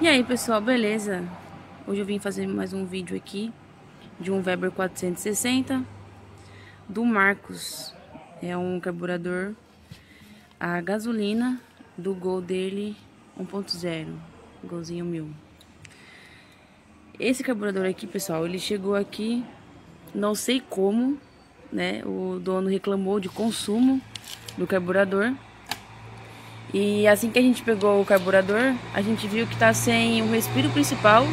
E aí pessoal, beleza? Hoje eu vim fazer mais um vídeo aqui de um Weber 460 do Marcos. É um carburador a gasolina do Gol dele 1.0, Golzinho 1000. Esse carburador aqui, pessoal, ele chegou aqui, não sei como, né? O dono reclamou de consumo do carburador. E assim que a gente pegou o carburador, a gente viu que tá sem o respiro principal,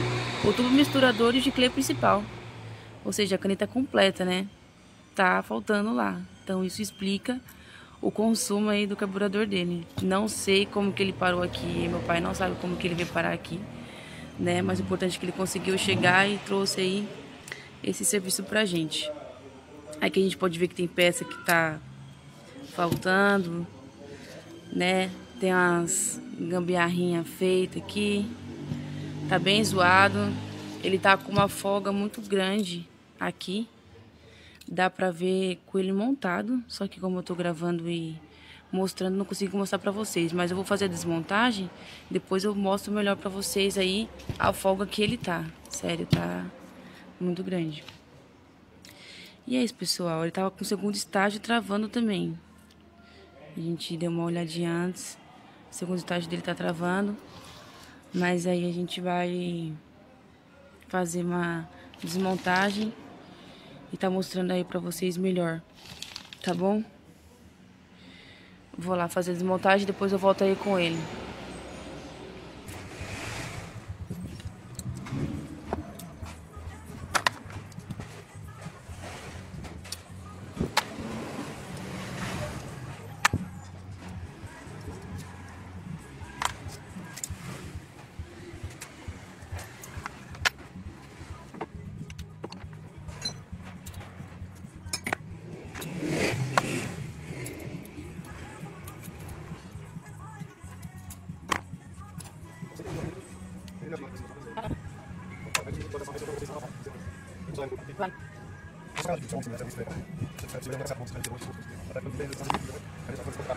o tubo misturador e o giclê principal. Ou seja, a caneta completa, né? Tá faltando lá. Então isso explica o consumo aí do carburador dele. Não sei como que ele parou aqui, meu pai não sabe como que ele veio parar aqui, né? Mas o importante é que ele conseguiu chegar e trouxe aí esse serviço pra gente. Aqui a gente pode ver que tem peça que tá faltando, né? Tem umas gambiarrinha feita aqui. Tá bem zoado. Ele tá com uma folga muito grande aqui. Dá pra ver com ele montado. Só que como eu tô gravando e mostrando, não consigo mostrar pra vocês. Mas eu vou fazer a desmontagem. Depois eu mostro melhor pra vocês aí a folga que ele tá. Sério, tá muito grande. E é isso, pessoal. Ele tava com o segundo estágio travando também. A gente deu uma olhadinha antes. O segundo estágio dele tá travando. Mas aí a gente vai fazer uma desmontagem e tá mostrando aí pra vocês melhor. Tá bom? Vou lá fazer a desmontagem e depois eu volto aí com ele.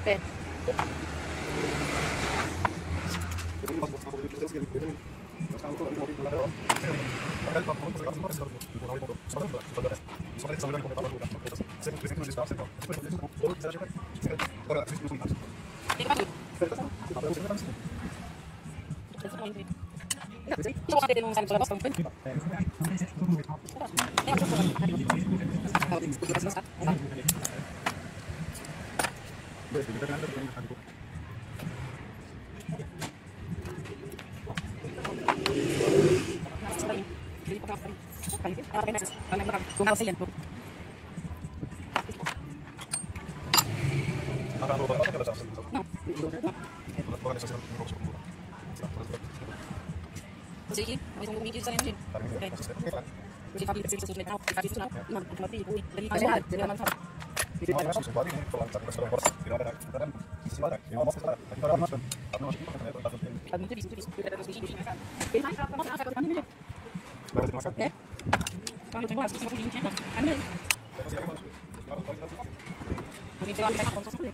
É. Sige, may isang bumigil sa din. Okay.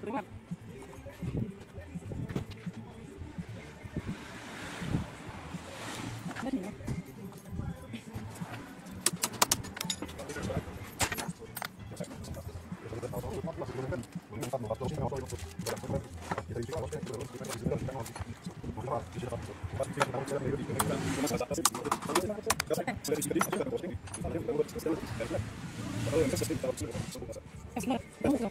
Gracias. どうぞ。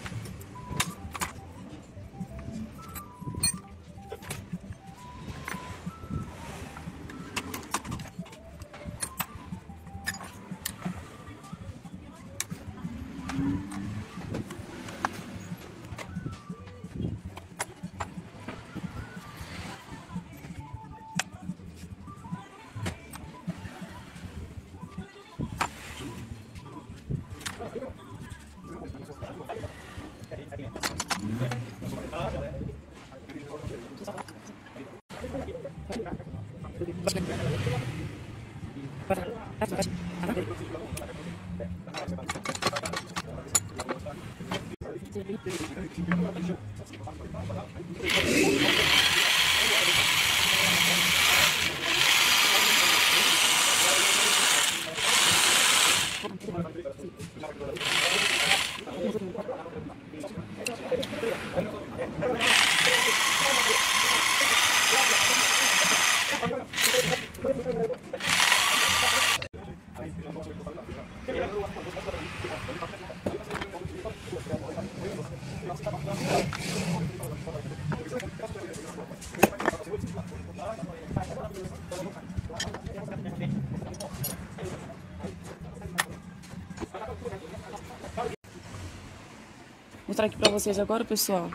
Mostrar aqui pra vocês agora, pessoal,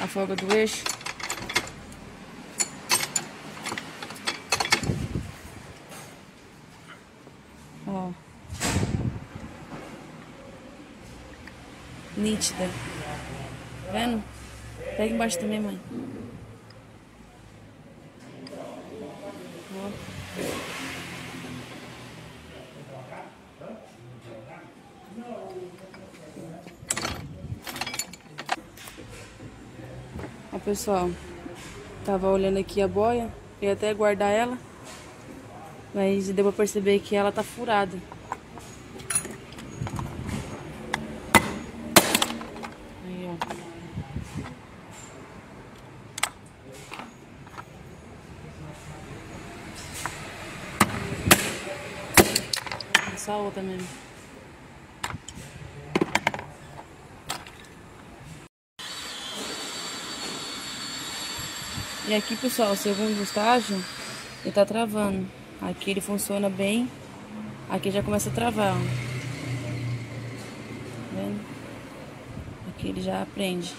a folga do eixo. Ó. Nítida. Tá vendo? Pega embaixo também, mãe. Pessoal, tava olhando aqui a boia, ia até guardar ela, mas deu pra perceber que ela tá furada. Aí, ó. Essa outra mesmo. E aqui, pessoal, o segundo estágio, ele tá travando. Aqui ele funciona bem. Aqui já começa a travar, ó. Tá vendo? Aqui ele já aprende.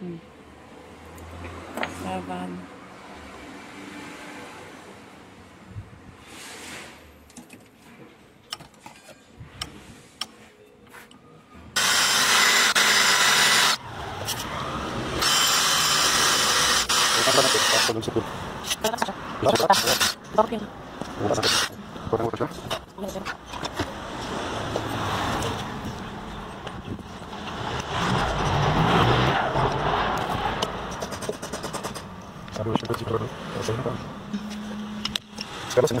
Hum. Travado. Pode ser tudo. Dá pra passar. Dá pra Vou passar aqui. Pode não fechar? Sabe, eu chego aqui pra você não tá. Os caras não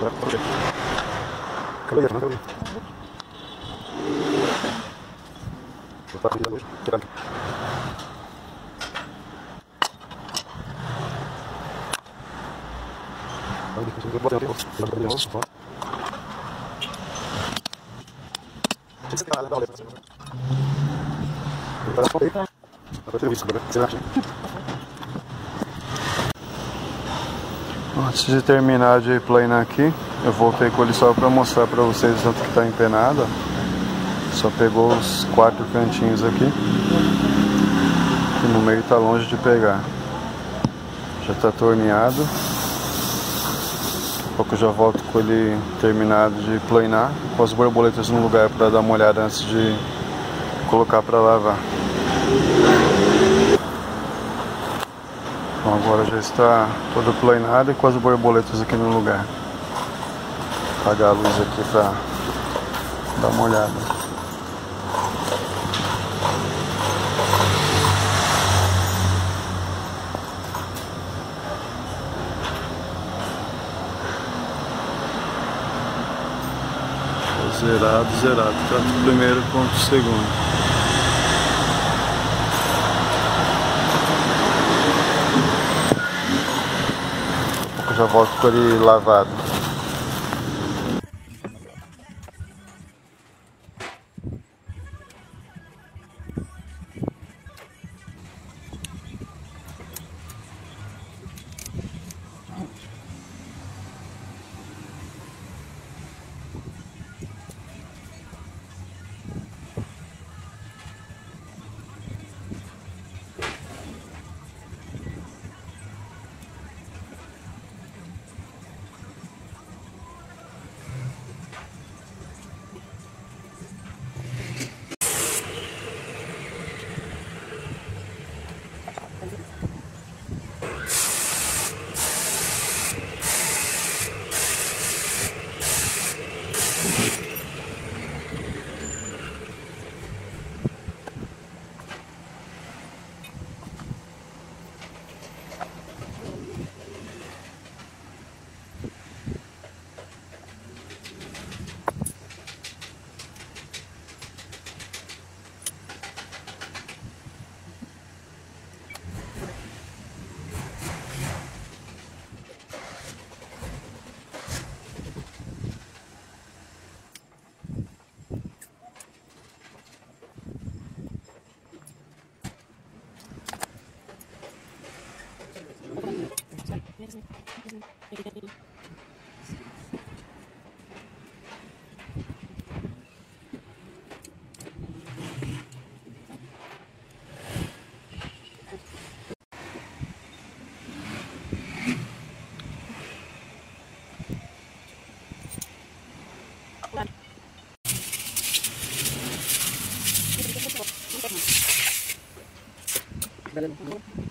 Vai, pode. Calma aí, calma aí. Vou estar aqui hoje. Tirando. Eu botei aqui, ó. Eu botei aqui, ó. Você tem que dar uma olhada pra cima. Eu vou Antes de terminar de planar aqui, eu voltei com ele só para mostrar para vocês o tanto que está empenado. Só pegou os quatro cantinhos aqui. E no meio está longe de pegar. Já está torneado. Daqui a pouco eu já volto com ele terminado de planar, com as borboletas no lugar para dar uma olhada antes de colocar para lavar. Então agora já está todo planado e com as borboletas aqui no lugar. Vou apagar a luz aqui para dar uma olhada. Zerado, zerado, tanto o primeiro quanto segundo. Já volto com ele lavado. Bakalım.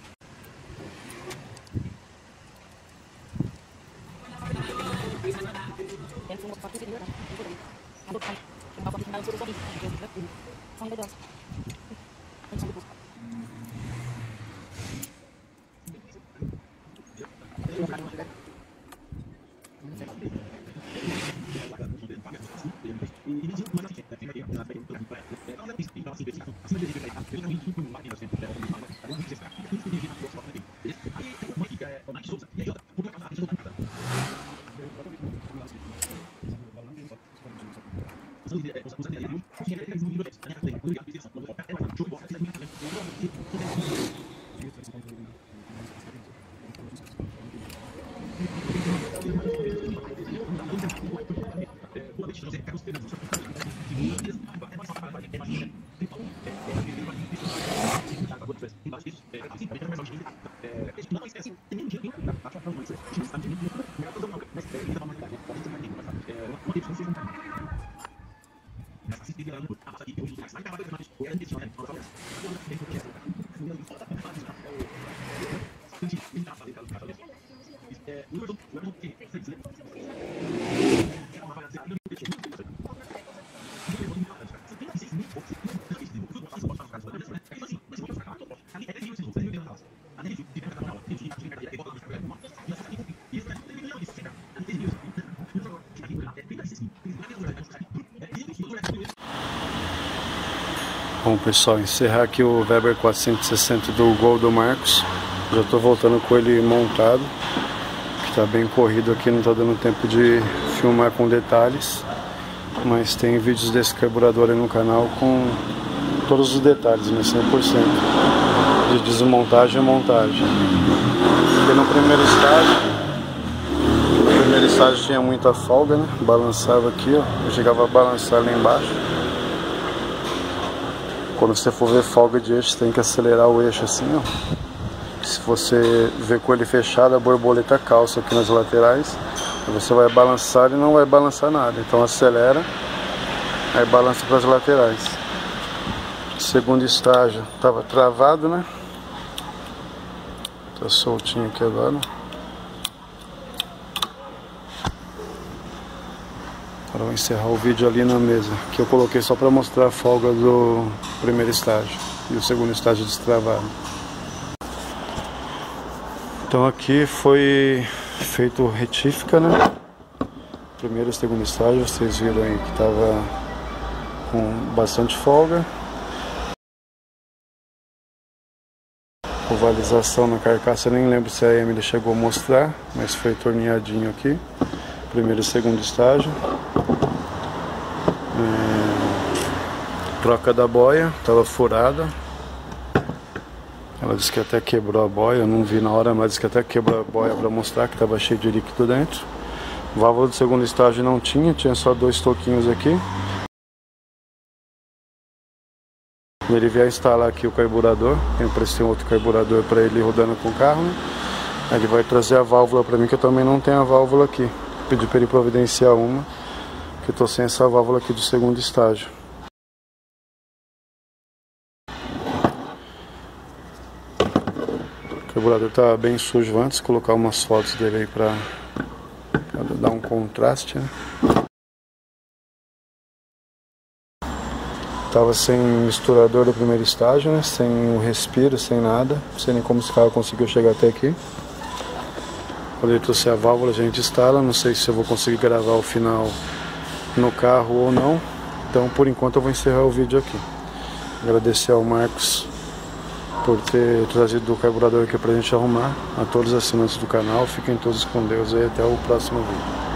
Bom pessoal, encerrar aqui o Weber 460 do Gol do Marcos. Já estou voltando com ele montado. Está bem corrido aqui, não está dando tempo de filmar com detalhes. Mas tem vídeos desse carburador aí no canal com todos os detalhes, né, 100%. De desmontagem e montagem. Porque no primeiro estágio, no primeiro estágio tinha muita folga, né? Balançava aqui, ó. Eu chegava a balançar lá embaixo. Quando você for ver folga de eixo, tem que acelerar o eixo assim, ó. Você ver com ele fechado, a borboleta calça aqui nas laterais. Você vai balançar e não vai balançar nada. Então acelera, aí balança para as laterais. Segundo estágio, estava travado, né? Tá soltinho aqui agora. Agora vou encerrar o vídeo ali na mesa, que eu coloquei só para mostrar a folga do primeiro estágio e o segundo estágio destravado. Então aqui foi feito retífica, né? Primeiro e segundo estágio, vocês viram aí que estava com bastante folga. Ovalização na carcaça, nem lembro se a Emily chegou a mostrar, mas foi torneadinho aqui. Primeiro e segundo estágio. É... Troca da boia, estava furada. Ela disse que até quebrou a boia, eu não vi na hora, mas disse que até quebrou a boia para mostrar que estava cheio de líquido dentro. Válvula do segundo estágio não tinha, tinha só dois toquinhos aqui. Ele vier instalar aqui o carburador, eu emprestei um outro carburador para ele rodando com o carro. Né? Ele vai trazer a válvula para mim, que eu também não tenho a válvula aqui. Pedi para ele providenciar uma, que eu estou sem essa válvula aqui do segundo estágio. O carburador está bem sujo antes, colocar umas fotos dele aí para dar um contraste, né? Tava sem misturador do primeiro estágio, né? Sem o respiro, sem nada. Não sei nem como esse carro conseguiu chegar até aqui. Quando ele trouxe a válvula, a gente instala. Não sei se eu vou conseguir gravar o final no carro ou não. Então, por enquanto, eu vou encerrar o vídeo aqui. Agradecer ao Marcos por ter trazido o carburador aqui pra gente arrumar. A todos os assinantes do canal, fiquem todos com Deus e até o próximo vídeo.